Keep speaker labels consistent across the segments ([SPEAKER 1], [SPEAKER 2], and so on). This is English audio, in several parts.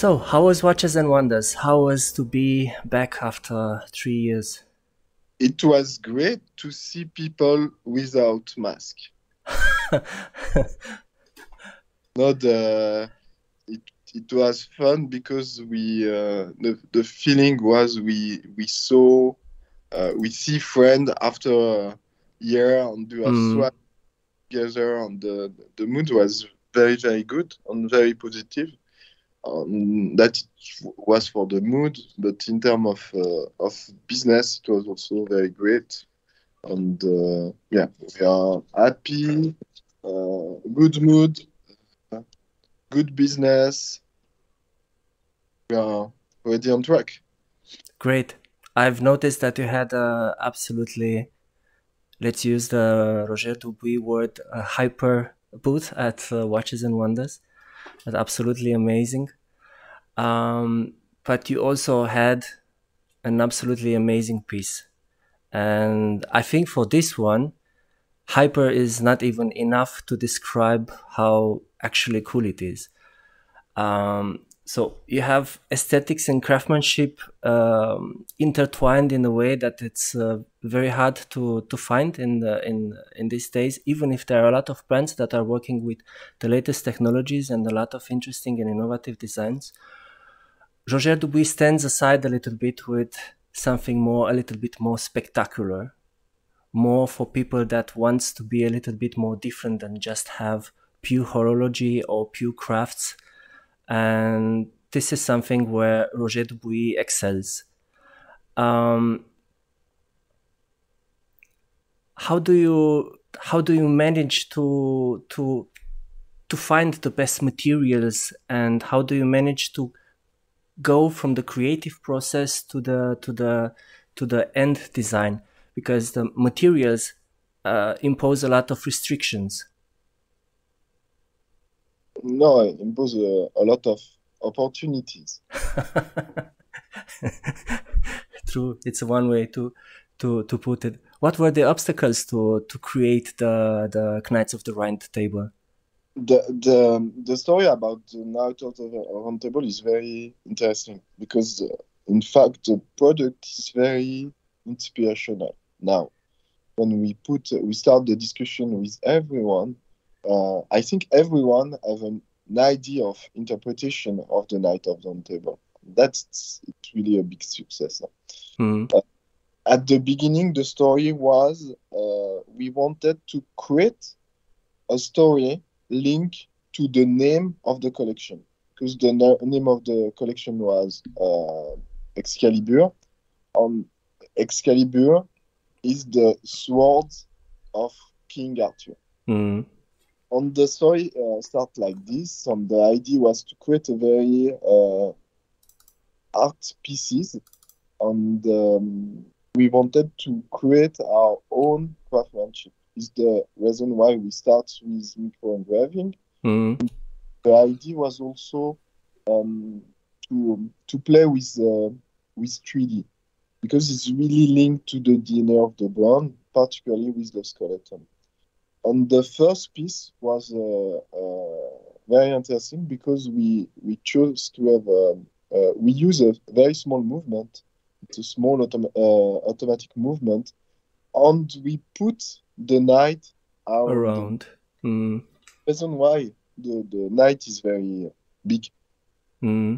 [SPEAKER 1] So, how was Watches and Wonders? How was to be back after three years?
[SPEAKER 2] It was great to see people without mask. no, the it it was fun because we uh, the the feeling was we we saw uh, we see friend after a year and do a
[SPEAKER 1] Mm.
[SPEAKER 2] swap together and the the mood was very very good and very positive. Um, that was for the mood, but in terms of uh, of business, it was also very great. And uh, yeah, we are happy, uh, good mood, good business. We are already on track.
[SPEAKER 1] Great. I've noticed that you had uh, absolutely, let's use the Roger Dubuis word, hyper booth at uh, Watches and Wonders. That's absolutely amazing. Um, but you also had an absolutely amazing piece. And I think for this one, hyper is not even enough to describe how actually cool it is. Um, so you have aesthetics and craftsmanship um, intertwined in a way that it's uh, very hard to, to find in the, in in these days. Even if there are a lot of brands that are working with the latest technologies and a lot of interesting and innovative designs, Roger Dubuis stands aside a little bit with something more, a little bit more spectacular, more for people that wants to be a little bit more different than just have pure horology or pure crafts and this is something where Roger Dubuis excels. Um, how do you how do you manage to to to find the best materials and how do you manage to go from the creative process to the to the to the end design because the materials uh, impose a lot of restrictions
[SPEAKER 2] No, it imposes a, a lot of opportunities.
[SPEAKER 1] True, it's one way to to to put it. What were the obstacles to to create the the Knights of the Round Table?
[SPEAKER 2] The the the story about the Knight of the Round Table is very interesting because, uh, in fact, the product is very inspirational. Now, when we put we start the discussion with everyone, uh, I think everyone have an, an idea of interpretation of the Knight of the Round Table. That's it's really a big success.
[SPEAKER 1] Hmm.
[SPEAKER 2] At the beginning, the story was uh, we wanted to create a story link to the name of the collection because the na- name of the collection was uh, Excalibur. Um, Excalibur is the sword of King Arthur.
[SPEAKER 1] Hmm.
[SPEAKER 2] On the story uh, start like this. And the idea was to create a very uh, art pieces, and um, we wanted to create our own craftsmanship. Is the reason why we start with micro engraving
[SPEAKER 1] Hmm.
[SPEAKER 2] the idea was also um, to to play with uh, with 3D because it's really linked to the DNA of the brand, particularly with the skeleton. And the first piece was uh, uh, very interesting because we we chose to have um, uh, we use a very small movement. It's a small autom- uh, automatic movement, and we put the knight around.
[SPEAKER 1] Hmm.
[SPEAKER 2] reason why the, the knight is very big.
[SPEAKER 1] Hmm.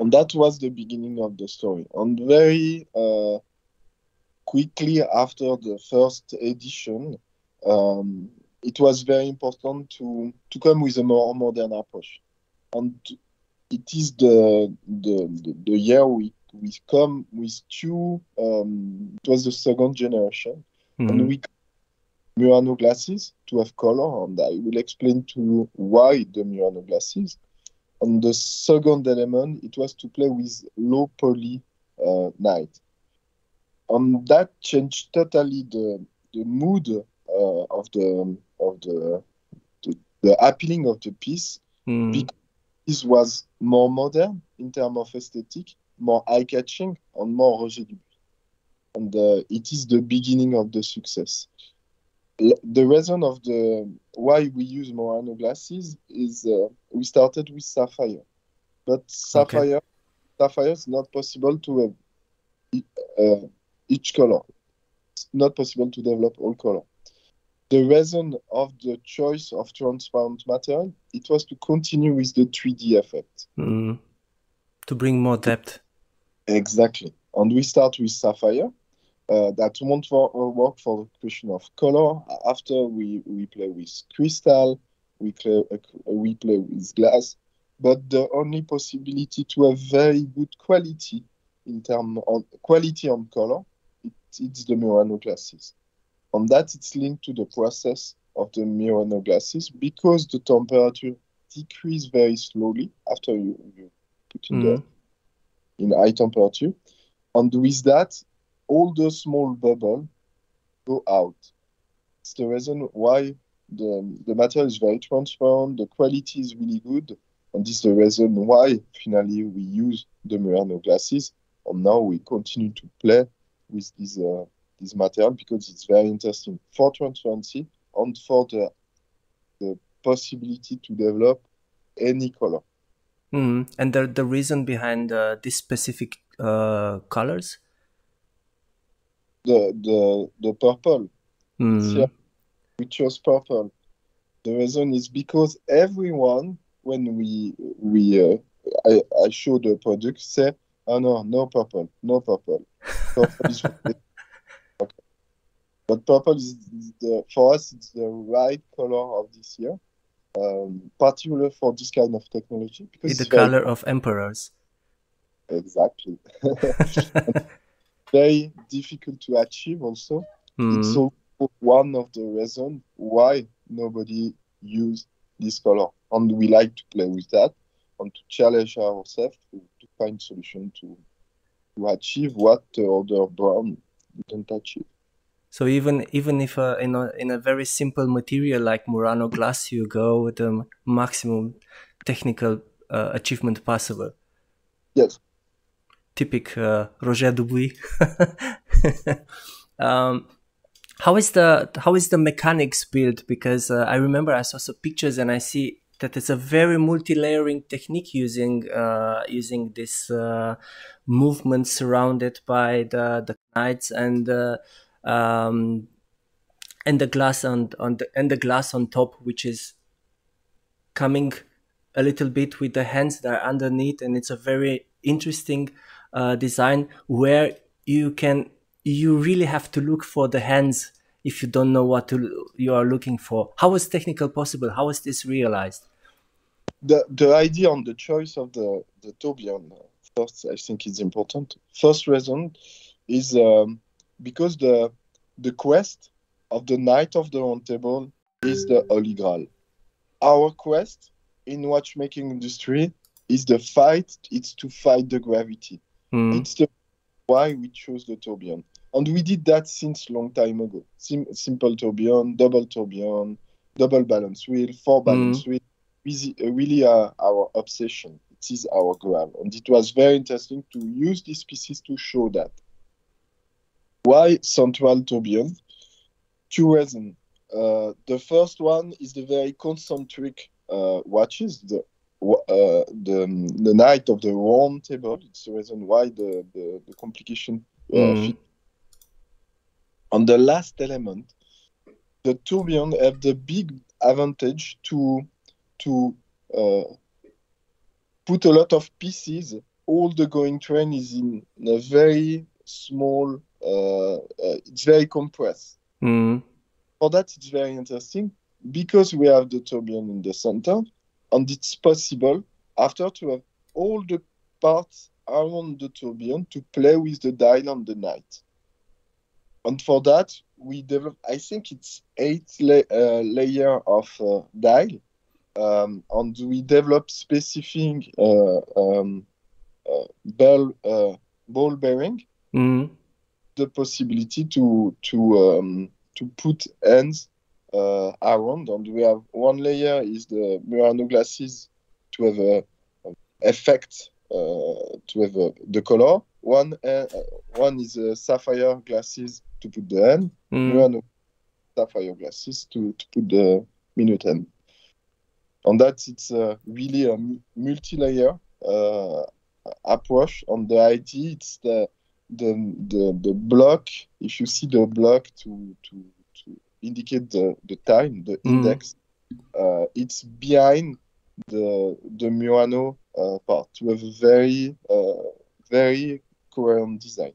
[SPEAKER 2] And that was the beginning of the story. And very uh, quickly after the first edition, um, it was very important to, to come with a more modern approach. And it is the, the, the, the year we, we come with two, um, it was the second generation,
[SPEAKER 1] Hmm.
[SPEAKER 2] and we Murano glasses to have color, and I will explain to you why the Murano glasses. And the second element, it was to play with low poly uh, knight. And that changed totally the the mood uh, of the of the, the the appealing of the piece.
[SPEAKER 1] Hmm.
[SPEAKER 2] Big- This was more modern in terms of aesthetic, more eye-catching, and more Dubuis. And uh, it is the beginning of the success. L- The reason of the why we use Murano glasses is uh, we started with sapphire. but sapphire okay. sapphire is not possible to have uh, each color. It's not possible to develop all color. The reason of the choice of transparent material it was to continue with the 3D effect.
[SPEAKER 1] Mm. To bring more depth.
[SPEAKER 2] Exactly. And we start with sapphire. Uh, that won't for, uh, work for the question of color. After we, we play with crystal, we play, uh, we play with glass. But the only possibility to have very good quality in terms of quality on color, it, it's the Murano glasses. On that, it's linked to the process of the Murano glasses because the temperature decrease very slowly after you, you put in mm. the in high temperature. And with that, all the small bubble go out. It's the reason why the, the material is very transparent, the quality is really good, and this is the reason why finally we use the Murano glasses. And now we continue to play with this uh, this material because it's very interesting for transparency and for the the possibility to develop any color.
[SPEAKER 1] Mm. And the the reason behind uh, this specific uh, colors?
[SPEAKER 2] The the the purple.
[SPEAKER 1] Mm.
[SPEAKER 2] Here, we chose purple. The reason is because everyone, when we we uh, I, I show the product, say, oh no, no purple, no purple. purple is okay. But purple is the, for us, it's the right color of this year, um, particular for this kind of technology.
[SPEAKER 1] Because it's the color very, of emperors.
[SPEAKER 2] Exactly. very difficult to achieve also. Mm. It's also one of the reasons why nobody use this color. And we like to play with that and to challenge ourselves to, to find solution to to achieve what the other brand didn't achieve.
[SPEAKER 1] So even even if uh, in a in a very simple material like Murano glass, you go with the maximum technical uh, achievement possible.
[SPEAKER 2] Yes
[SPEAKER 1] typic uh, Roger Dubuis. um, how is the how is the mechanics built? Because uh, I remember I saw some pictures and I see that it's a very multi-layering technique using uh, using this uh, movement surrounded by the the knights and uh, um, and the glass on on the and the glass on top, which is coming a little bit with the hands that are underneath, and it's a very interesting uh, design where you can you really have to look for the hands if you don't know what to, you are looking for. How was technical possible? How was this realized?
[SPEAKER 2] The the idea on the choice of the the tourbillon first, I think is important. First reason is um, because the the quest of the Knight of the Round Table is the Holy Grail. Our quest in watchmaking industry is the fight. It's to fight the gravity. Mm. It's the why we chose the tourbillon. And we did that since long time ago. Sim- simple tourbillon, double tourbillon, double balance wheel, four balance mm. wheel. Really, uh, really uh, our obsession. It is our goal. And it was very interesting to use these pieces to show that. Why central tourbillon? Two reasons. Uh, the first one is the very concentric uh, watches, the uh, the the Knight of the round table. It's the reason why the the, the complication. Uh, mm. On the last element, the tourbillon have the big advantage to to uh, put a lot of pieces. All the going train is in a very small. Uh, uh, it's very compressed.
[SPEAKER 1] Mm.
[SPEAKER 2] For that, it's very interesting because we have the tourbillon in the center and it's possible after to have all the parts around the tourbillon to play with the dial on the knight. And for that, we develop, I think it's eight la- uh, layer of uh, dial. Um, and we develop specific uh, um, uh, ball, uh, ball bearing.
[SPEAKER 1] Mm-hmm.
[SPEAKER 2] The possibility to to um, to put ends uh, around, and we have one layer is the Murano glasses to have a, a effect uh, to have a, the color. One uh, one is a sapphire glasses to put the hand. Mm. Murano sapphire glasses to, to put the minute end. On that, it's uh, really a multi-layer uh, approach on the IT. It's the the the the block. If you see the block to to to indicate the the time, the
[SPEAKER 1] Mm.
[SPEAKER 2] index, uh, it's behind the the Murano uh, part to have a very uh, very coherent design.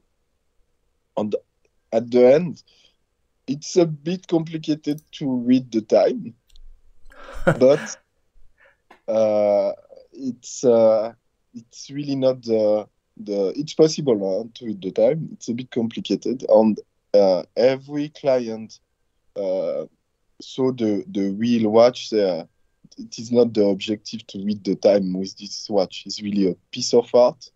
[SPEAKER 2] And at the end, it's a bit complicated to read the time, but uh, it's uh, it's really not the the. It's possible uh, to read the time. It's a bit complicated, and uh, every client uh, saw the the real watch. It is not the objective to read the time with this watch. It's really a piece of art,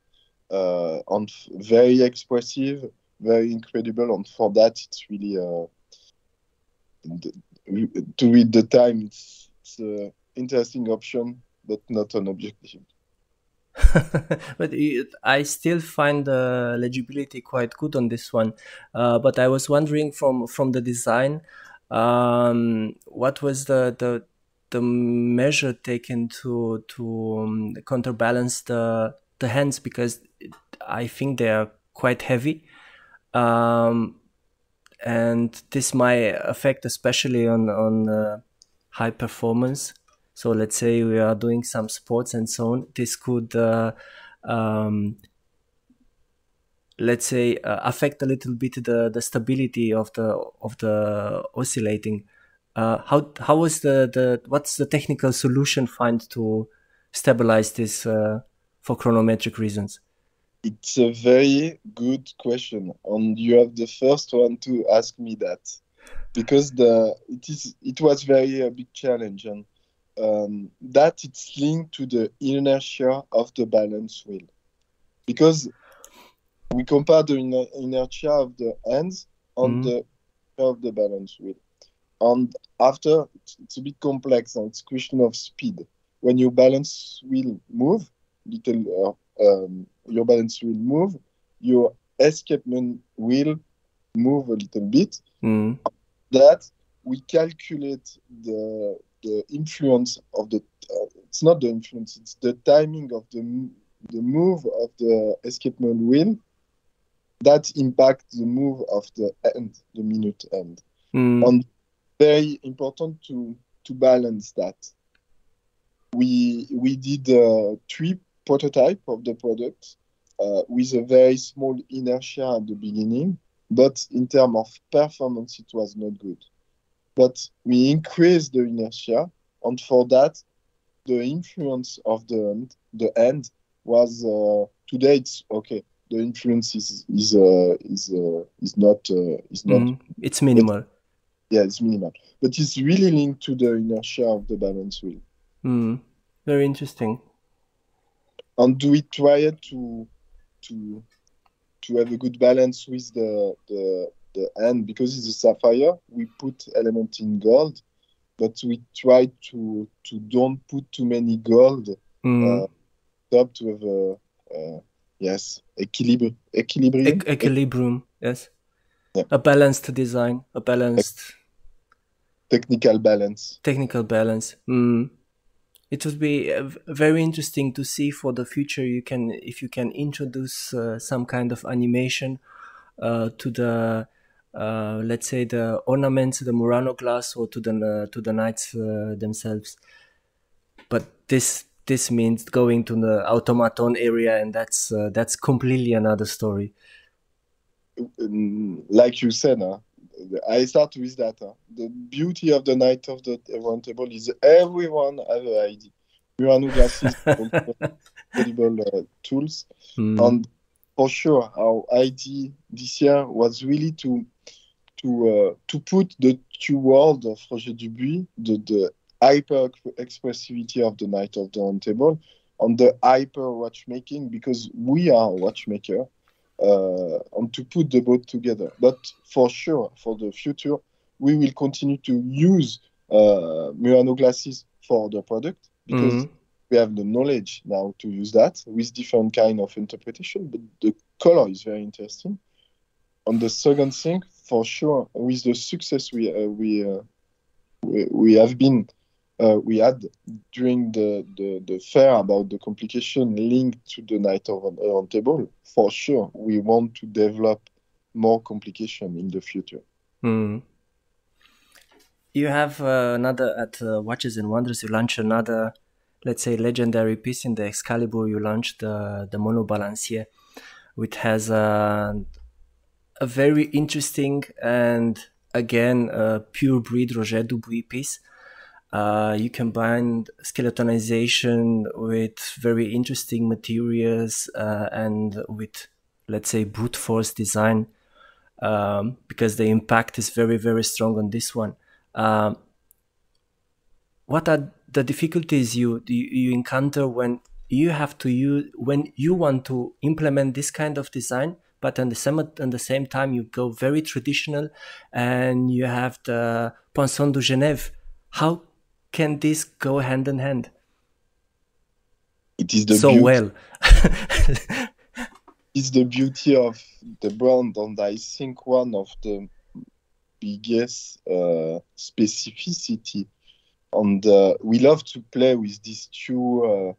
[SPEAKER 2] uh, and very expressive, very incredible. And for that, it's really uh, to read the time. It's, it's an interesting option, but not an objective.
[SPEAKER 1] but it, I still find the legibility quite good on this one. Uh, but I was wondering from from the design, um, what was the the the measure taken to to um, counterbalance the the hands because I think they are quite heavy, um, and this might affect especially on on uh, high performance. So let's say we are doing some sports and so on. This could, uh, um, let's say, uh, affect a little bit the, the stability of the of the oscillating. Uh, how how was the, the what's the technical solution find to stabilize this uh, for chronometric reasons?
[SPEAKER 2] It's a very good question, and you have the first one to ask me that because the it is it was very a big challenge and um, that it's linked to the inertia of the balance wheel because we compare the iner- inertia of the hands on
[SPEAKER 1] Mhm.
[SPEAKER 2] the of the balance wheel and after it's, it's a bit complex and it's a question of speed when your balance wheel move little uh, um, your balance wheel move your escapement wheel move a little bit
[SPEAKER 1] Mm.
[SPEAKER 2] that we calculate the the influence of the uh, it's not the influence it's the timing of the the move of the escapement wheel that impact the move of the end the minute end.
[SPEAKER 1] Mm.
[SPEAKER 2] and very important to to balance that. We we did uh, three prototype of the product uh, with a very small inertia at the beginning but in terms of performance it was not good but we increase the inertia and for that the influence of the end, the end was uh, today it's okay the influence is is uh, is uh, is not uh, is not
[SPEAKER 1] Mm. It's minimal.
[SPEAKER 2] yeah it's minimal but it's really linked to the inertia of the balance wheel
[SPEAKER 1] Mm. Very interesting.
[SPEAKER 2] and do we try to to to have a good balance with the the the end because it's a sapphire we put element in gold but we try to to don't put too many gold
[SPEAKER 1] Mm.
[SPEAKER 2] uh, top to have a, uh, yes equilibrium equilibrium
[SPEAKER 1] E- equilibrium, yes.
[SPEAKER 2] Yeah.
[SPEAKER 1] A balanced design, a balanced
[SPEAKER 2] technical balance
[SPEAKER 1] technical balance. Mm. It would be uh, very interesting to see for the future. You can, if you can introduce uh, some kind of animation uh, to the, uh, let's say, the ornaments, the Murano glass, or to the uh, to the knights uh, themselves. But this this means going to the automaton area, and that's uh, that's completely another story.
[SPEAKER 2] um, like you said, huh, I start with that. Huh. The beauty of the knight of the round table is everyone have an ID. Murano glasses, incredible uh, tools,
[SPEAKER 1] Mm.
[SPEAKER 2] and for sure, our idea this year was really to to uh, to put the two world of Roger Dubuis, the the hyper expressivity of the knight of the round table, on the hyper watchmaking because we are watchmaker uh, and to put the both together. But for sure, for the future, we will continue to use uh, Murano glasses for the product because
[SPEAKER 1] Mhm.
[SPEAKER 2] We have the knowledge now to use that with different kind of interpretation. But the color is very interesting. on the second thing, for sure, with the success we uh, we, uh, we we have been uh, we had during the, the, the fair about the complication linked to the knight of an round table. For sure, we want to develop more complication in the future.
[SPEAKER 1] Mm. You have uh, another at uh, Watches and Wonders. You launch another, let's say, legendary piece in the Excalibur. You launched the the Mono Balancier, which has a a very interesting and again a pure breed Roger Dubuis piece. Uh, you combine skeletonization with very interesting materials uh, and with, let's say, brute force design um, because the impact is very, very strong on this one. Um, what are the difficulties you, you you encounter when you have to use when you want to implement this kind of design but at the same at the same time you go very traditional and you have the Poinçon de Genève how can this go hand in hand
[SPEAKER 2] It is the
[SPEAKER 1] so
[SPEAKER 2] beauty,
[SPEAKER 1] well
[SPEAKER 2] it's the beauty of the brand, and I think one of the biggest uh, specificity. And uh, we love to play with these two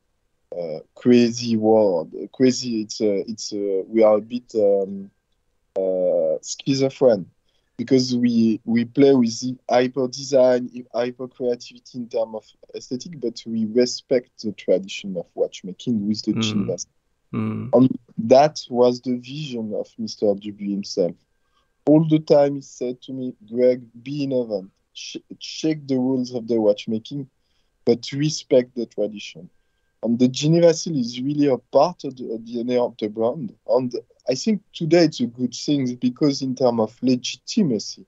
[SPEAKER 2] uh, uh, crazy world. Crazy. It's uh, it's uh, we are a bit um, uh, schizophrenic because we we play with the hyper design, hyper creativity in terms of aesthetic, but we respect the tradition of watchmaking with the
[SPEAKER 1] Mm. Mm,
[SPEAKER 2] and that was the vision of Mr. Dubuis himself. All the time he said to me, Greg, be innovative, ch- check the rules of the watchmaking, but respect the tradition. And the Geneva Seal is really a part of the DNA of the brand. And I think today it's a good thing because in terms of legitimacy,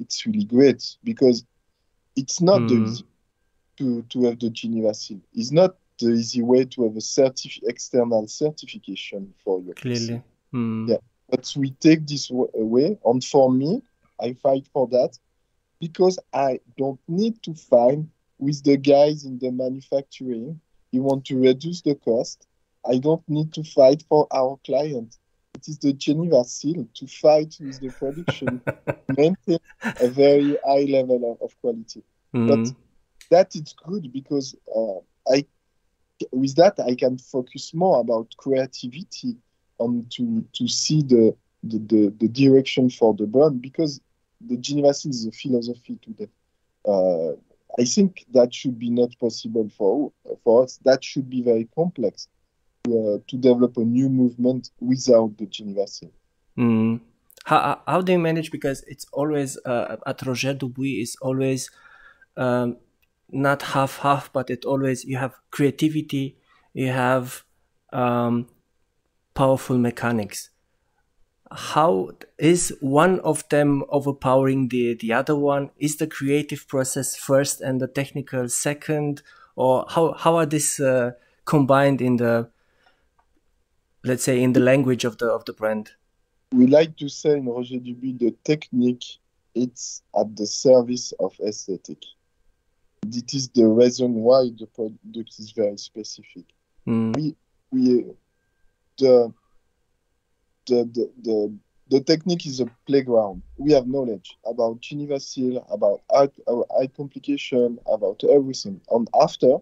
[SPEAKER 2] it's really great because it's not the
[SPEAKER 1] Mm.
[SPEAKER 2] easy to, to have the Geneva Seal. It's not the easy way to have a certif- external certification for your
[SPEAKER 1] clearly. Mm,
[SPEAKER 2] Yeah. But we take this w- away, and for me, I fight for that because I don't need to fight with the guys in the manufacturing. You want to reduce the cost. I don't need to fight for our client. It is the Geneva seal to fight with the production, maintain a very high level of, of quality
[SPEAKER 1] mm,
[SPEAKER 2] that is good because uh, I with that I can focus more about creativity and to to see the the, the, the direction for the brand because the Geneva is a philosophy today. Uh, I think that should be not possible for for us. That should be very complex to, uh, to develop a new movement without the Geneva
[SPEAKER 1] Mm. How, how- do you manage? Because it's always uh, at Roger Dubuis is always um, not half half, but it always you have creativity, you have um, powerful mechanics. How is one of them overpowering the the other one? Is the creative process first and the technical second, or how how are these uh, combined in the let's say in the language of the of the brand?
[SPEAKER 2] we like to say in Roger Dubuis, the technique, it's at the service of aesthetic. It is the reason why the product is very specific.
[SPEAKER 1] Mm.
[SPEAKER 2] We, the, the, the, the, the technique is a playground. We have knowledge about Geneva seal, about eye, eye complication, about everything. And after,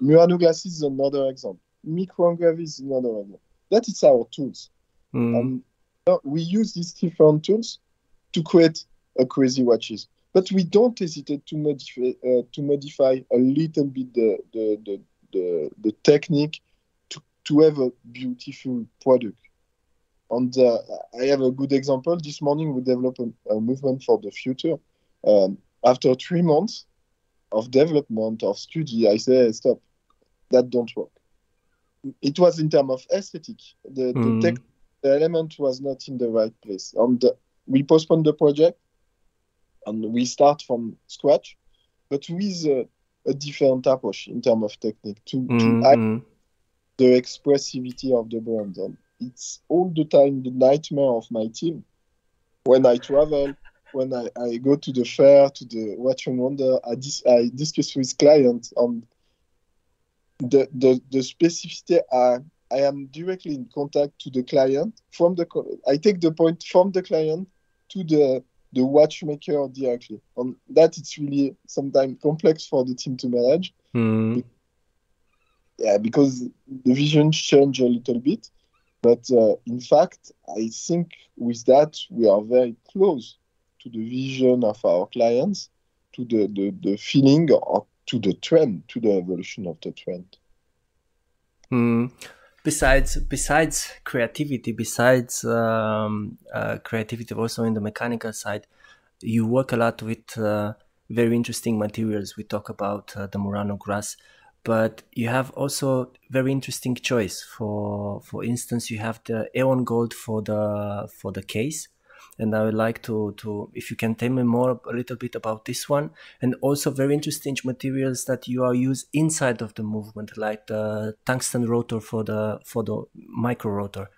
[SPEAKER 2] Murano glasses is another example. Micro engraving is another example. That is our tools.
[SPEAKER 1] Mm.
[SPEAKER 2] Uh, we use these different tools to create a crazy watches, but we don't hesitate to modify uh, to modify a little bit the the the, the, the technique to, to have a beautiful product. And uh, I have a good example. This morning we developed a, a movement for the future. Um, after three months of development of study, I say stop. That don't work. It was in terms of aesthetic. The, the
[SPEAKER 1] Mm.
[SPEAKER 2] tech the element was not in the right place. And uh, we postponed the project and we start from scratch, but with uh, a different approach in terms of technique to,
[SPEAKER 1] Mm,
[SPEAKER 2] to add
[SPEAKER 1] mm.
[SPEAKER 2] the expressivity of the brand. And it's all the time the nightmare of my team. When I travel, when I, I go to the fair, to the Watch and Wonder, I, dis- I discuss with clients on the, the, the specificity I, I am directly in contact to the client from the I take the point from the client to the the watchmaker directly. And that it's really sometimes complex for the team to manage.
[SPEAKER 1] Mm.
[SPEAKER 2] Yeah, because the vision change a little bit. But uh, in fact, I think with that we are very close to the vision of our clients, to the, the, the feeling or to the trend, to the evolution of the trend.
[SPEAKER 1] Mm. Besides, besides creativity, besides um, uh, creativity, also in the mechanical side, you work a lot with uh, very interesting materials. We talk about uh, the Murano glass, but you have also very interesting choice. For for instance, you have the Eon Gold for the for the case, and I would like to to if you can tell me more a little bit about this one, and also very interesting materials that you are use inside of the movement, like the tungsten rotor for the for the micro rotor.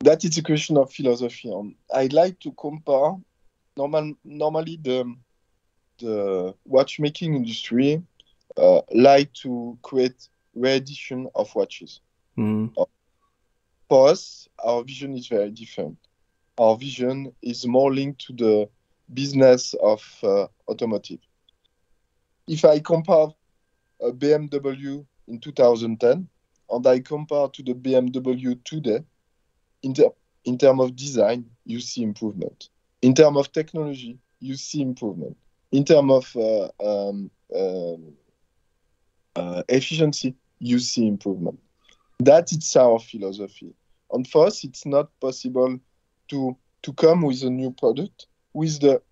[SPEAKER 2] That is a question of philosophy. Um, I'd like to compare normal normally the the watchmaking industry uh, like to create re-edition of watches.
[SPEAKER 1] Mm.
[SPEAKER 2] For us, our vision is very different. Our vision is more linked to the business of uh, automotive. If I compare a BMW in 2010 and I compare to the BMW today, in, ter- in terms of design, you see improvement. In terms of technology, you see improvement. In terms of uh, um, um, uh, efficiency, you see improvement. That is our philosophy. And for us, it's not possible to to come with a new product with the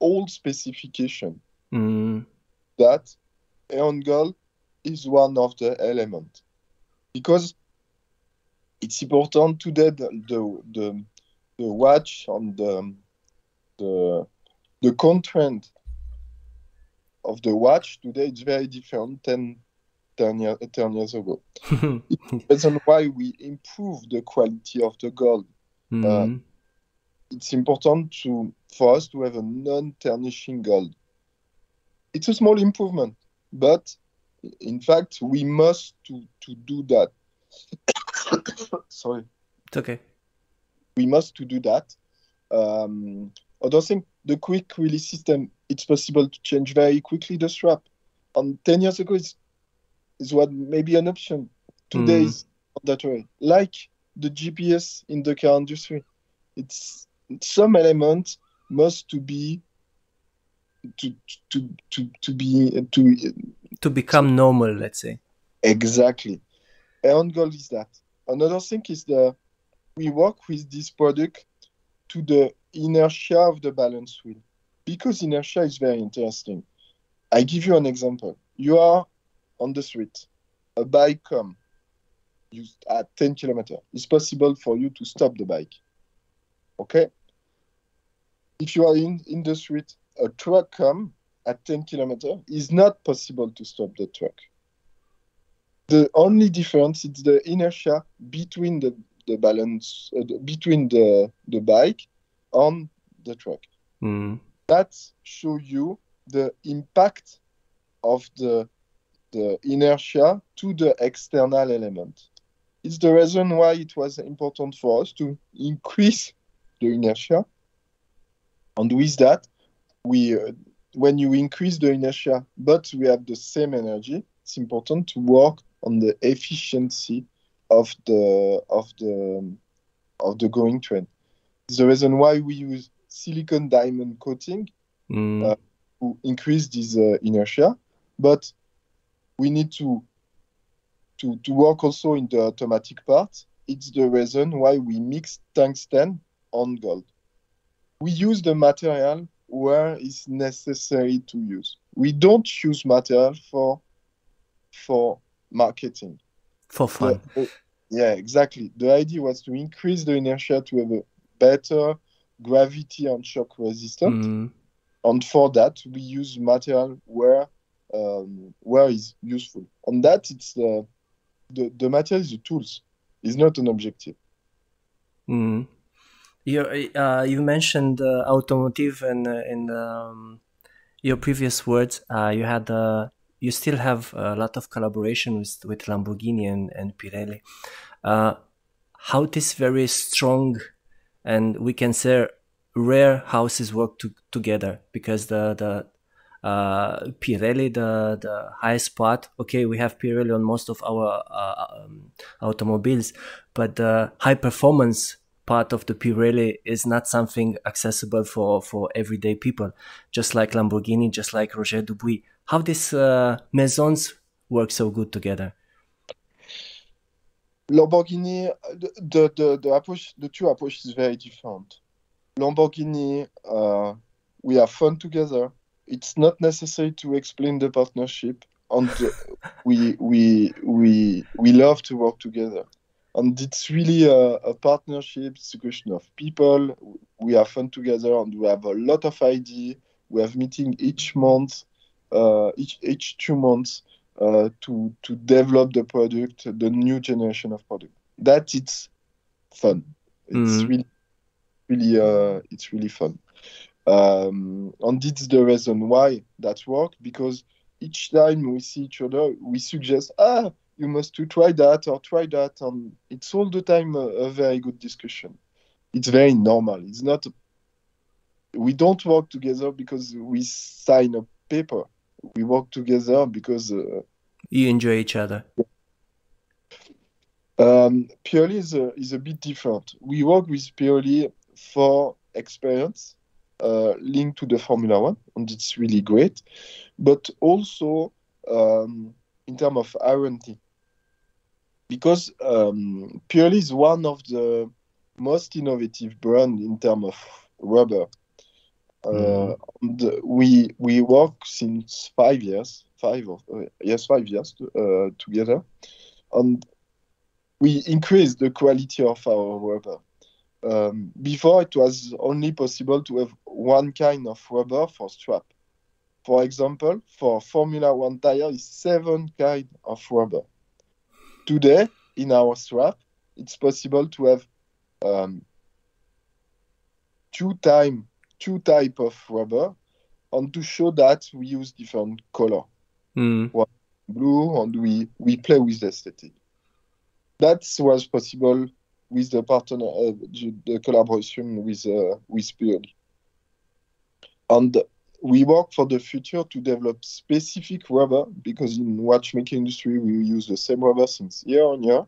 [SPEAKER 2] old specification.
[SPEAKER 1] Mm.
[SPEAKER 2] That Eon Gold is one of the elements because it's important today the the the, the watch on the the the content of the watch today it's very different than 10, year, 10 years ago. That's why we improve the quality of the gold.
[SPEAKER 1] Mm.
[SPEAKER 2] Uh, it's important to for us to have a non-tarnishing gold. It's a small improvement, but in fact we must to to do that. Sorry.
[SPEAKER 1] It's okay.
[SPEAKER 2] We must to do that. Um, don't think the quick release system it's possible to change very quickly the strap. And ten years ago, it's is what maybe an option. Today
[SPEAKER 1] Mm.
[SPEAKER 2] is mandatory, like the GPS in the car industry. It's some element must to be to to to to be to
[SPEAKER 1] To become normal, let's say.
[SPEAKER 2] exactly. Eon Gold is that. Another thing is the we work with this product to the inertia of the balance wheel because inertia is very interesting. I give you an example. You are on the street, a bike come you at 10 kilometer. It's possible for you to stop the bike. Okay? If you are in, in the street, a truck come at 10 kilometer, it's not possible to stop the truck. The only difference is the inertia between the, the balance uh, the- between the, the bike on the truck
[SPEAKER 1] Mm.
[SPEAKER 2] That show you the impact of the the inertia to the external element. It's the reason why it was important for us to increase the inertia. And with that, we uh, when you increase the inertia, but we have the same energy, it's important to work on the efficiency of the of the of the going train. It's the reason why we use silicon diamond coating
[SPEAKER 1] Mm.
[SPEAKER 2] Uh, to increase this uh, inertia, but we need to to to work also in the automatic part. It's the reason why we mix tungsten on gold. We use the material where it's necessary to use. We don't use material for for marketing.
[SPEAKER 1] For fun.
[SPEAKER 2] The- yeah, exactly. The idea was to increase the inertia to have a better gravity and shock resistant.
[SPEAKER 1] Mm.
[SPEAKER 2] and for that we use material where um, where is useful on that it's the the, the material is the tools is not an objective
[SPEAKER 1] Mm. You uh, you mentioned uh, automotive and uh, in um, your previous words. Uh, you had uh, you still have a lot of collaboration with with Lamborghini and and Pirelli. Uh, how this very strong and we can say rare houses work to, together because the the uh, Pirelli, the the highest spot. Okay, we have Pirelli on most of our uh, um, automobiles, but the high performance part of the Pirelli is not something accessible for for everyday people. Just like Lamborghini, just like Roger Dubuis. How these uh, maisons work so good together?
[SPEAKER 2] Lamborghini, the, the, the approach, the two approaches very different. Lamborghini, uh, we have fun together. It's not necessary to explain the partnership, and we we we we love to work together. And it's really a, a partnership. It's a question of people. We have fun together, and we have a lot of idea. We have meeting each month, uh, each each two months uh, to to develop the product, the new generation of product. That it's fun. It's
[SPEAKER 1] Mhm.
[SPEAKER 2] really really uh, it's really fun. Um, and it's the reason why that work because each time we see each other, we suggest ah you must to try that or try that, and it's all the time a, a very good discussion. It's very normal. It's not. We don't work together because we sign a paper. We work together because uh,
[SPEAKER 1] You enjoy each other.
[SPEAKER 2] Um, Pirelli is a, is a bit different. We work with Pirelli for experience uh, linked to the Formula One, and it's really great. But also um, in terms of R&D, because um, Pirelli is one of the most innovative brand in terms of rubber. Uh,
[SPEAKER 1] Mhm.
[SPEAKER 2] and we we work since five years, five of uh, yes five years uh, together, and we increased the quality of our rubber. Um, before it was only possible to have one kind of rubber for strap. For example, for Formula One tire is seven kind of rubber. Today, in our strap, it's possible to have um, two time two type of rubber, and to show that we use different color
[SPEAKER 1] Mm.
[SPEAKER 2] blue and we we play with the aesthetic. That was possible with the partner uh, the the collaboration with uh, with Pirelli. And we work for the future to develop specific rubber because in watchmaking industry we use the same rubber since year on year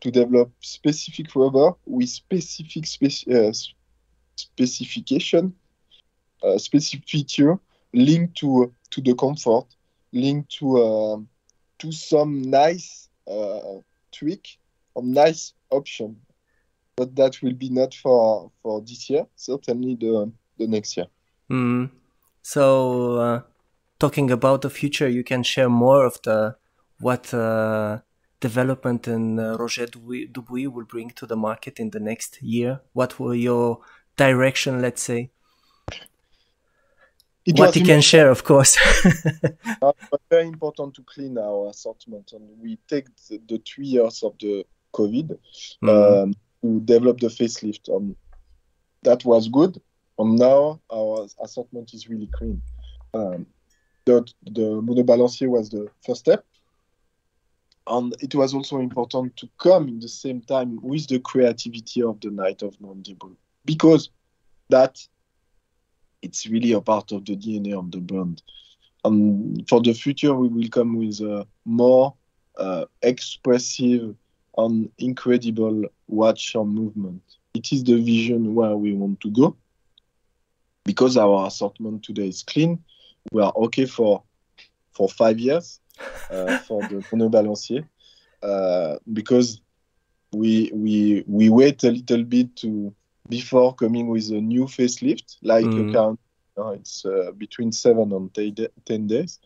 [SPEAKER 2] to develop specific rubber with specific spec- uh, specification, uh, specific feature linked to to the comfort, linked to uh, to some nice uh, tweak or nice option. But that will be not for for this year, certainly the the next year.
[SPEAKER 1] Mm. So, uh, talking about the future, you can share more of the what uh, development in uh, Roger Dubuis, will bring to the market in the next year. What will your direction, let's say?
[SPEAKER 2] It
[SPEAKER 1] what you can share, of course.
[SPEAKER 2] uh, very important to clean our assortment, and we take the, the three years of the COVID
[SPEAKER 1] Mm.
[SPEAKER 2] um, to develop the facelift. Um, that was good. And now our assortment is really clean. Um, the the monobalancier was the first step, and it was also important to come in the same time with the creativity of the night of Mandibule because that it's really a part of the DNA of the brand. And for the future, we will come with a more uh, expressive and incredible watch and movement. It is the vision where we want to go. Because our assortment today is clean, we are okay for for five years uh, for the monobalancier uh, because we we we wait a little bit to before coming with a new facelift like
[SPEAKER 1] Mhm.
[SPEAKER 2] a current uh, it's uh, between seven and ten days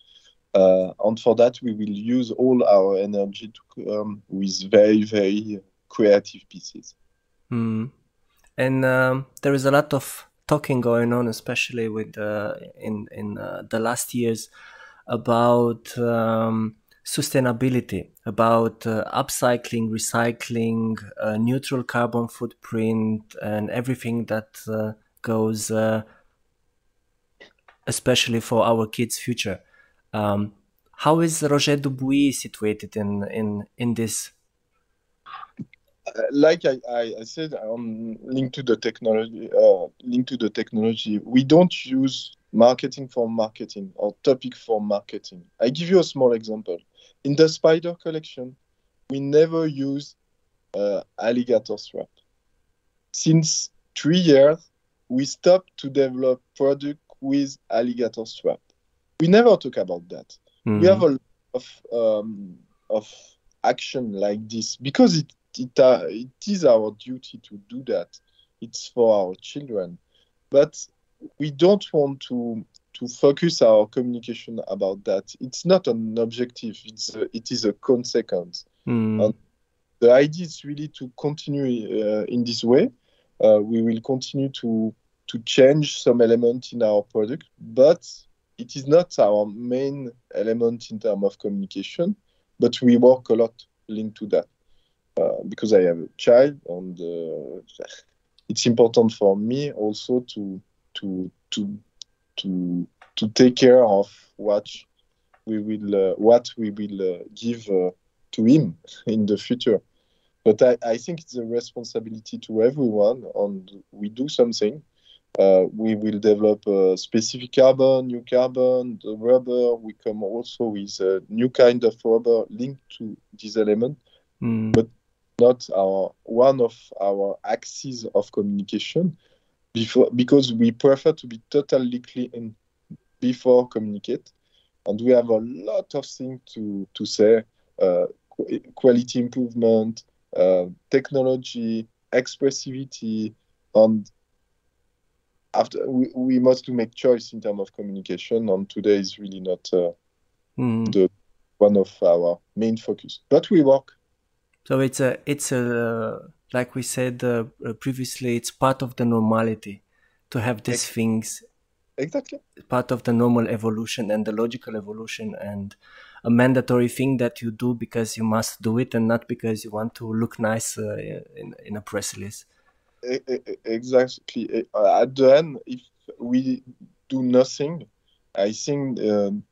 [SPEAKER 2] uh, and for that we will use all our energy to come with very very creative pieces
[SPEAKER 1] Mm. And um, there is a lot of talking going on, especially with uh, in in uh, the last years, about um, sustainability, about uh, upcycling, recycling, uh, neutral carbon footprint, and everything that uh, goes, uh, especially for our kids' future. Um, how is Roger Dubuis situated in in in this?
[SPEAKER 2] Like I, I, said on link to the technology uh, link to the technology we don't use marketing for marketing or topic for marketing. I give you a small example in the spider collection we never use uh, alligator strap since three years we stopped to develop product with alligator strap we never talk about that.
[SPEAKER 1] Mhm.
[SPEAKER 2] we have a lot of um, of action like this because it it, uh, it is our duty to do that. It's for our children. But we don't want to to focus our communication about that. It's not an objective it's a, it is a consequence.
[SPEAKER 1] Mm.
[SPEAKER 2] Um, the idea is really to continue uh, in this way. Uh, we will continue to to change some element in our product but it is not our main element in terms of communication but we work a lot linked to that. Uh, because I have a child, and uh, it's important for me also to to to to to take care of what we will uh, what we will uh, give uh, to him in the future. But I, I think it's a responsibility to everyone, and we do something. Uh, we will develop a specific carbon, new carbon, the rubber. We come also with a new kind of rubber linked to this element
[SPEAKER 1] Mm.
[SPEAKER 2] But- not our one of our axes of communication before because we prefer to be totally clean before communicate. And we have a lot of things to to say uh, qu- quality improvement uh, technology expressivity and after we, we must to make choice in terms of communication and today is really not uh,
[SPEAKER 1] Mm.
[SPEAKER 2] the one of our main focus. But we work.
[SPEAKER 1] So it's a it's a like we said uh, uh, previously, it's part of the normality to have these things
[SPEAKER 2] exactly
[SPEAKER 1] part of the normal evolution and the logical evolution and a mandatory thing that you do because you must do it and not because you want to look nice uh, in in a press release.
[SPEAKER 2] Exactly. Uh, At the end, if we do nothing, I think um,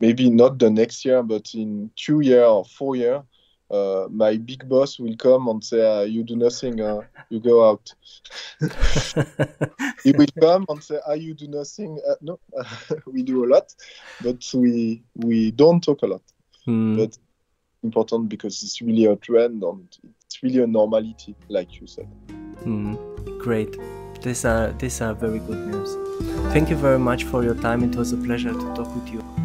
[SPEAKER 2] maybe not the next year, but in two year or four year, uh, my big boss will come and say, uh, "You do nothing. Uh, you go out." he will come and say, "Ah, you do nothing." Uh, no, we do a lot, but we we don't talk a lot.
[SPEAKER 1] Hmm.
[SPEAKER 2] But important because it's really a trend and it's really a normality, like you said.
[SPEAKER 1] Hmm. Great. These are these are very good news. Thank you very much for your time. It was a pleasure to talk with you.